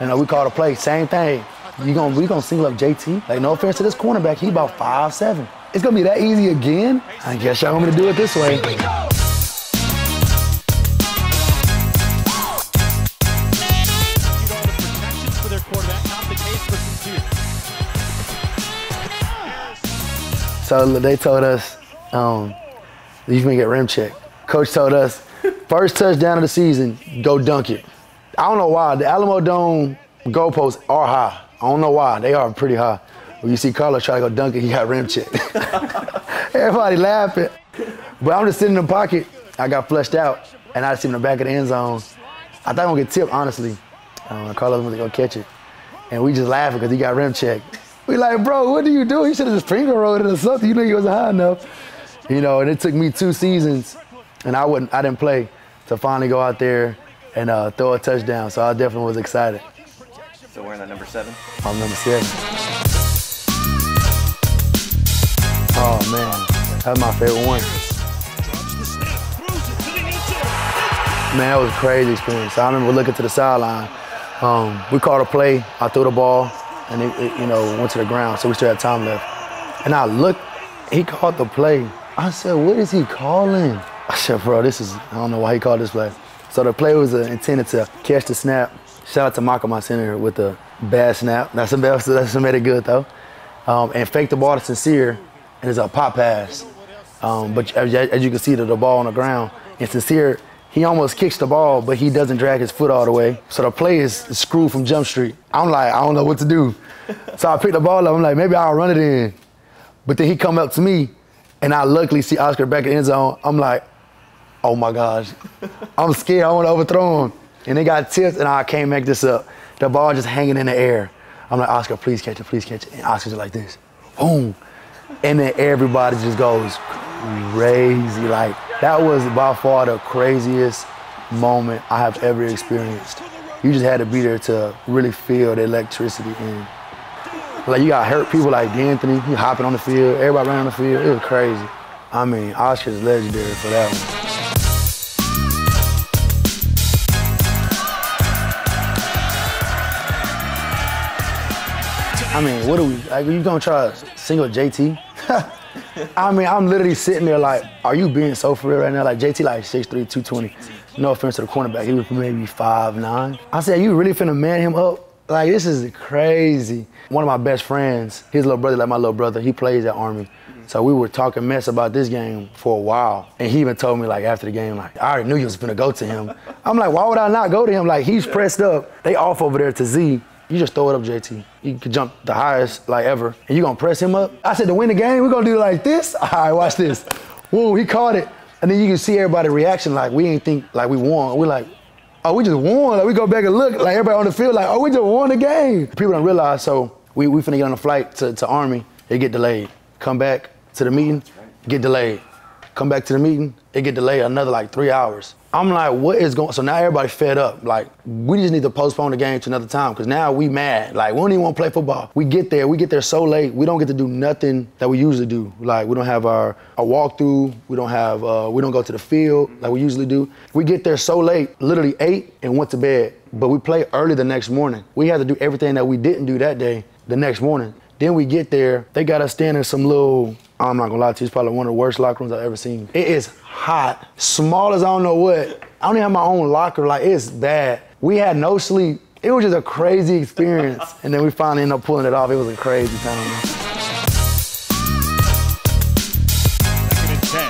You know, we called a play, same thing. You gonna we gonna single up JT? Like no offense to this cornerback, he about five seven. It's gonna be that easy again. I guess y'all want me to do it this way. So they told us um, you can get rim check. Coach told us first touchdown of the season, go dunk it. I don't know why the Alamodome goalposts are high. I don't know why they are pretty high. When you see Carlos try to go dunk it, he got rim check. Everybody laughing, but I'm just sitting in the pocket. I got flushed out, and I see him in the back of the end zone. I thought I'm gonna get tipped, honestly. Uh, Carlos was gonna catch it, and we just laughing because he got rim checked. We like, bro, what do you do? You should have just finger rolled it or something. You knew he wasn't high enough. You know, and it took me two seasons, and I wouldn't, I didn't play to finally go out there and uh, throw a touchdown. So I definitely was excited. So wearing that number seven. I'm number seven. Oh man, that's my favorite one. Man, that was a crazy experience. I remember looking to the sideline. Um, we called a play. I threw the ball, and it, it, you know went to the ground. So we still had time left. And I looked. He called the play. I said, "What is he calling?" I said, "Bro, this is. I don't know why he called this play." So the play was intended to catch the snap. Shout out to Michael, my center, with the bad snap. That's some that's, that's made it good though. Um, and fake the ball to Sincere, and it's a pop pass. Um, but as, as, you can see, the, the ball on the ground, and Sincere, he almost kicks the ball, but he doesn't drag his foot all the way. So the play is screwed from Jump Street. I'm like, I don't know what to do. so I pick the ball up. I'm like, maybe I'll run it in. But then he come up to me, and I luckily see Oscar back in the end zone. I'm like, oh my gosh, I'm scared. I want to overthrow him. And they got tipped, and I can't make this up. The ball just hanging in the air. I'm like, Oscar, please catch it, please catch it. And Oscar's like this, boom. And then everybody just goes crazy. Like, that was by far the craziest moment I have ever experienced. You just had to be there to really feel the electricity and like you got hurt people like D'Anthony, he hopping on the field, everybody running on the field. It was crazy. I mean, Oscar's legendary for that one. I mean, what are we, like, you gonna try to single JT? I mean, I'm literally sitting there like, are you being so for real right now? Like, JT like 6'3", 220. No offense to the cornerback, he was maybe 5'9". I said, you really finna man him up? Like, this is crazy. One of my best friends, his little brother, like my little brother, he plays at Army. So we were talking mess about this game for a while. And he even told me like after the game, like, I already knew you was gonna go to him. I'm like, why would I not go to him? Like he's pressed up. They off over there to Z. You just throw it up, JT. You could jump the highest like ever. And you gonna press him up? I said to win the game, we're gonna do like this. All right, watch this. Whoa, he caught it. And then you can see everybody reaction like we ain't think like we won. We're like, oh, we just won. Like we go back and look, like everybody on the field, like, oh, we just won the game. People don't realize, so we, we finna get on a flight to, to Army, it get delayed. Come back to the meeting, get delayed. Come back to the meeting, it get delayed another like three hours. I'm like, what is going? So now everybody fed up. Like, we just need to postpone the game to another time because now we mad. Like, we don't even want to play football. We get there, we get there so late. We don't get to do nothing that we usually do. Like, we don't have our, our walkthrough. We don't have, uh, we don't go to the field like we usually do. We get there so late, literally ate and went to bed. But we play early the next morning. We had to do everything that we didn't do that day the next morning. Then we get there, they got us standing some little, I'm not gonna lie to you, it's probably one of the worst locker rooms I've ever seen. It is hot, small as I don't know what. I don't even have my own locker, like it's bad. We had no sleep. It was just a crazy experience. and then we finally ended up pulling it off. It was a crazy time. Second and 10.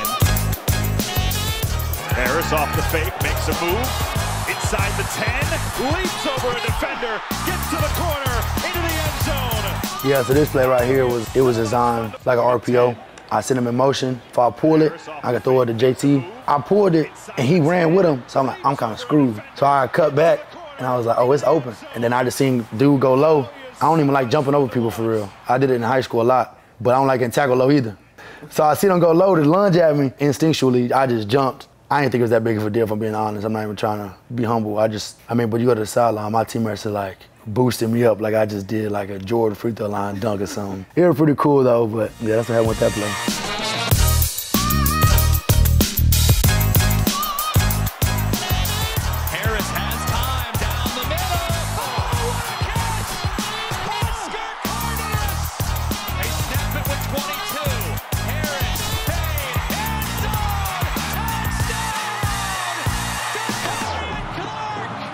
Harris off the fake, makes a move. Inside the 10, leaps over a defender, gets to the corner, into the end zone. Yeah, so this play right here was it was designed like an RPO. I sent him in motion. If I pull it, I can throw it to JT. I pulled it and he ran with him. So I'm like, I'm kind of screwed. So I cut back and I was like, oh, it's open. And then I just seen dude go low. I don't even like jumping over people for real. I did it in high school a lot, but I don't like getting tackle low either. So I see them go low to lunge at me. Instinctually, I just jumped. I didn't think it was that big of a deal, if I'm being honest. I'm not even trying to be humble. I just, I mean, but you go to the sideline, my teammates are like boosting me up like I just did like a Jordan free throw line dunk or something. It was pretty cool though, but yeah, that's what happened with that play.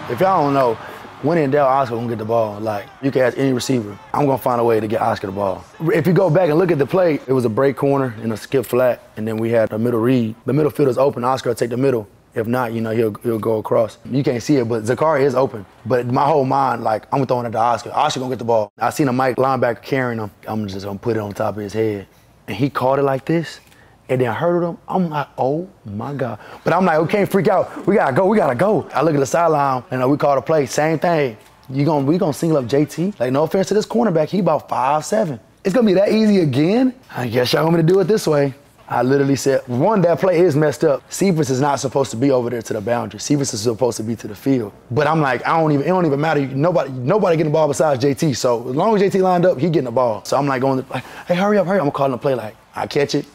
If y'all don't know, when in doubt, Oscar gonna get the ball. Like you can ask any receiver, I'm gonna find a way to get Oscar the ball. If you go back and look at the play, it was a break corner and a skip flat, and then we had a middle read. The middle field is open. Oscar take the middle. If not, you know, he'll, he'll go across. You can't see it, but Zakhari is open. But my whole mind, like, I'm throwing it to Oscar. Oscar gonna get the ball. I seen a Mike linebacker carrying him. I'm just gonna put it on top of his head. And he caught it like this, and then hurdled him. I'm like, oh my God. But I'm like, can't freak out. We gotta go, we gotta go. I look at the sideline, and uh, we call the play, same thing. You gonna, we gonna single up JT. Like, no offense to this cornerback, he about five seven. It's gonna be that easy again? I guess y'all want me to do it this way. I literally said, one, that play is messed up. Cephus is not supposed to be over there to the boundary. Cephus is supposed to be to the field. But I'm like, I don't even, it don't even matter. Nobody, nobody getting the ball besides JT. So as long as JT lined up, he getting the ball. So I'm like going, like, hey, hurry up, hurry up. I'm calling the play like, I catch it.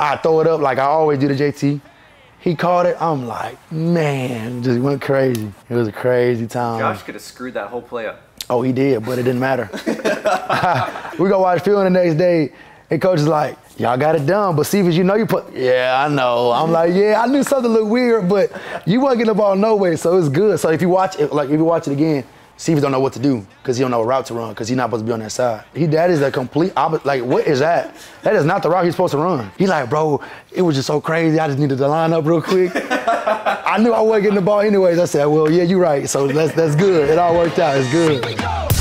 I throw it up like I always do to JT. He caught it. I'm like, man, just went crazy. It was a crazy time. Josh could have screwed that whole play up. Oh, he did, but it didn't matter. we go watch film the next day, and coach is like, y'all got it done, but Cephus, you know you put, yeah, I know. I'm like, yeah, I knew something looked weird, but you wasn't getting the ball no way, so it's good. So if you watch it, like if you watch it again, Cephus don't know what to do because he don't know a route to run because he's not supposed to be on that side. He that is a complete opposite. Like what is that? That is not the route he's supposed to run. He's like, bro, it was just so crazy. I just needed to line up real quick. I knew I wasn't getting the ball anyways. I said, well, yeah, you're right. So that's that's good. It all worked out. It's good.